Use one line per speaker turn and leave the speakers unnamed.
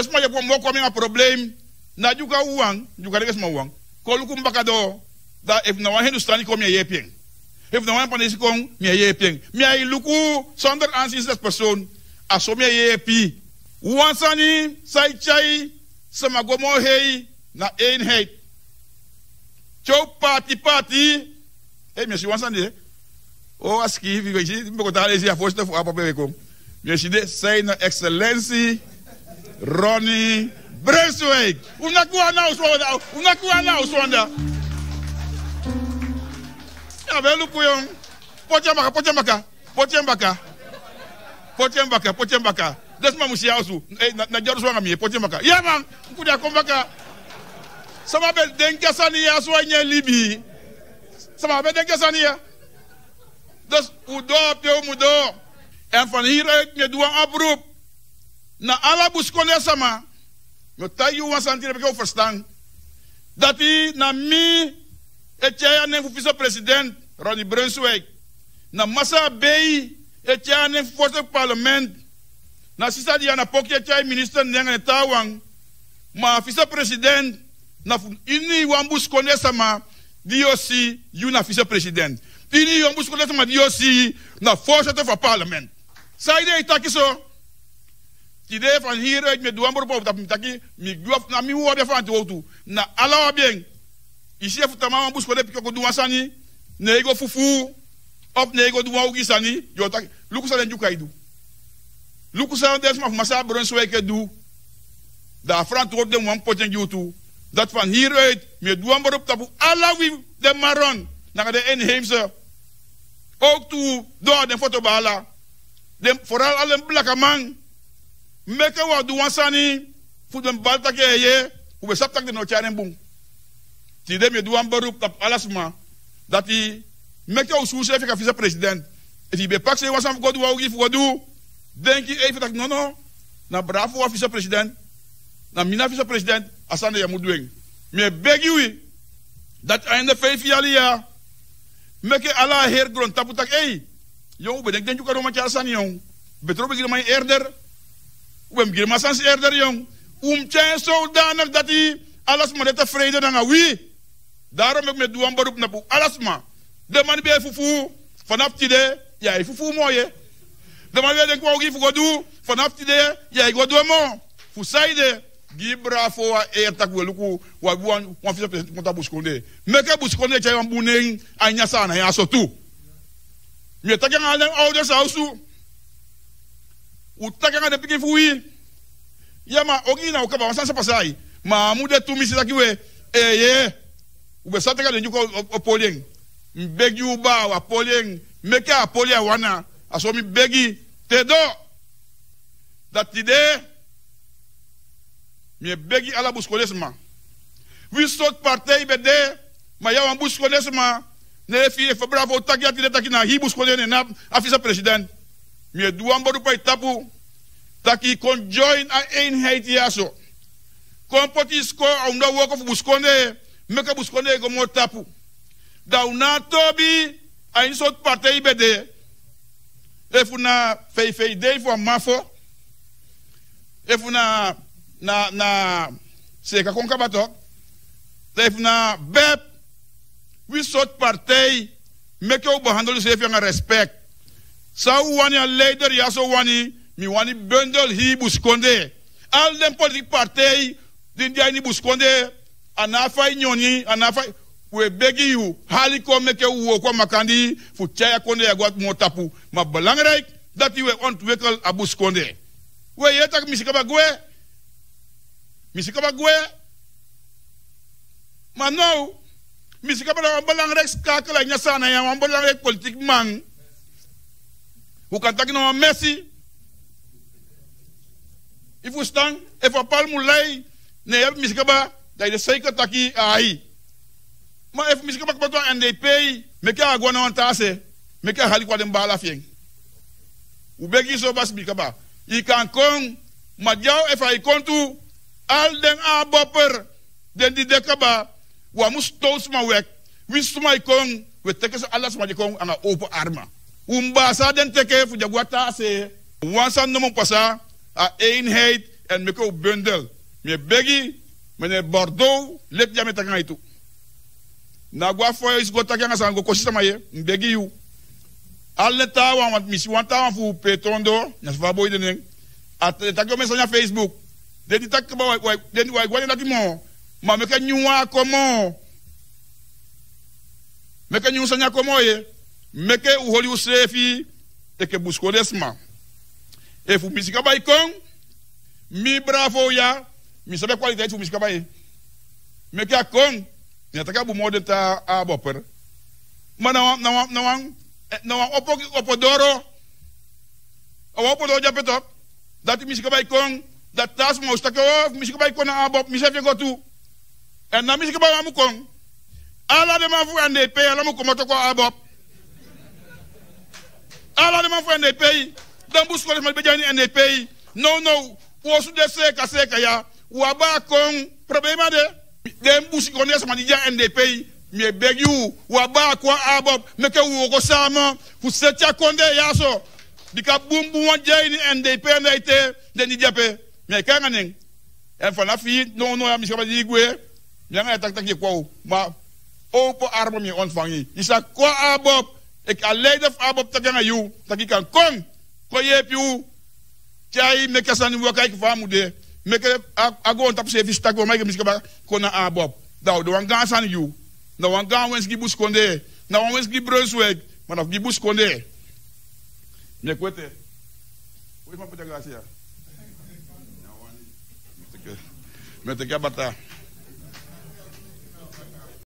desma je ko mo ko a problem na juga uang juga reges ma uang ko lu kum bakado da if na wa hindustani ko mi yepien if na wa panesi ko mi yepien mi ay luku sonder ansis das person aso mi yepi. Wansani sai chai sama gomo hei na eenheid Chow party party eh mi si wansani eh. O aski vi go mi ko ta lesi a foste fu apa pe ko mi si de zijn excellentie Ronnie Braithwaite. Unakuwa na uswanda, unakuwa na uswanda. Yabelu kuyong, pochembaka, pochembaka, pochembaka, pochembaka, pochembaka. Desma musia usu, na jaru swanga miye, pochembaka. Yaman, kuda akumbaka. Sama bel denke saniya swanya libi. Sama bel denke saniya. Dus, udo op je mudo. En van hieruit, je doet een oproep. Na alla buskone sama no tayu wan santire beke verstaan dat na mi etjaya nen fu vice president Ronnie Brunswijk na massa bei etjaya nen fu forte parlement. Na sisa dia na etjaya minister nenga tawang. Ma vice president na fu ini sama DOC yu na vice president. Ini wan sama DOC na voorzitter van parlement. Saide itaki so idee van hieruit met duambor op dat mitaki mi guaf na mi wo be fan to na ala wa bien isi fu tamama bus ko de piko duwa sani ne go fufu op ne go duwa ugi sani yo tak luku sa den jukaidu luku sa des ma masa bron so ke du da front op de wan poten jutu dat van hieruit met duambor op tapu ala wi de maron. Na de inheemse ook toe door de fotobala de vooral al een blakke meke wa du wansani fu den balta ke ye u be saptak de no charen bung ti de me du wan tap alasma dat i meke u suuse fika vice president if i be pak se wasan god wa ugi fu du denk i even dat no no na bravo wa vice president na mina vice president asande ya mudweng me begi wi dat einde vijf jaar ja meke ala heer grond tapu tak ei jong be denk denk ko ma cha san jong betro be girma eerder wem girma san eerder jong um chen zodanig dat hij alles maar te vrede dan wie daarom heb ik met duan beroep naar alles maar de man bij fufu vanaf die de ja hij fufu mooi de man bij denk wou ik voor doen vanaf die de ja ik wou mo. Fu saide gibra fo wa e tak we luku wa buan wa fi president konta buskonde meke buskonde cha yon bunen anya sana ya so tu mi tak yang alen ouders hausu utakanga depiki fui yama ogina ukaba wasansa pasai. Maamude tumisi zakiwe eye eh, ube sateka denjuko opoleng mbegi uba wa poleng meke apoli wana, aso mi begi. Tedo that today mi begi ala buskonesma. Wi sot partei bede ma yawan buskonesma. Ne fi e fa bravo tagia tide takina hi buskolene afisa president. Mi duan bodu pa tapu. Taki kon join a eenheid yaso kon poti sko a buskone meka buskone go mo tapu. Da una tobi a in sot partij be de e fu na fei fei de fu mafo. E fu na na seka kon kabato. E fu na bep wi sot partij meke u behandelen ze respect zou wani a leider ya so wani mi wani bundel hi buskonde al den politik partij din dia ni buskonde anafa nyoni anafa we begi yu hali ko meke u ko makandi fu chaya konde ya gwat mo tapu ma belangrijk dat u ontwikkel a buskonde we yetak misikaba gwe misikaba gwe. Ma nou misikaba kan een belangrijk schakelen nyasana ya een belangrijk politiek man ukataki na wamesi i fu stan e fa pali mu lai ne e yapu misika ba dai de taki ai ma e fu misika ba kpa tua ndp me ke agua na wan tase me ke ahali kua den bala fien so ba sibika ba i kan kon ma diaw e fa i kontu al den a bopper den di deka ba wa mu stou wek wi sma i we teke so ala sma di kon anga open arma Umbasa den teke fu jagwata se. Wansan nomo pasa a eenheid en meke u bundel. Me begi, mene Bordeaux, lek jame takan itu. Na gwa foye is go takan asan go kosi samaye, mbegi yu. Alle tawan want misi wan tawan fu petondo, nas fabo idenen. At takan mesanya Facebook. Dedi takan ba wai, dedi wai gwa nati mo. Ma meke nyuwa komo. Meke nyuwa sanya komo ye. Me ke u holi usefi e ke busco desma. E fu misika bay kon mi bravo ya mi sabe qualidade fu misika bay me ke kon ni ataka bu mode ta a boper. Ma na na na na wa opo opo doro o opo do ja petop dati misika bay kon dat tas mo sta ko misika bay kon a bop mi sabe go tu en na misika bay amu kon ala de ma fu ande pe ala mu ko moto ko a bop Alarman fo NDPI, Dambus College Malbejani NDPI, non non, wo su de seka seka ya, wa de Dambus College Malbejani NDPI, mi beg you, wa ba kwa abob, meke wo ko sama, fu setia konde ya so. Bika bum bum wanje ni NDP na ite, de ni jape. Mi kanga ning. En fana fi non non ya mi skaba di gwe. Mi. Ma ou po armo mi on fangi. Isa kwa abob. Ek aley def abop tagan a yu, takikan kon, koye pi ou, kya yi meke san yu wakay ki fwa moude, meke agon tap se fish tak wamay ke miske baka konan abop. Da ou, do an gan san yu, na wan gan wens ki bous konde, na wan wens ki bronswek, man af ki bous konde. Mye kwete, wè jman pote glasya? Mwen teke bata.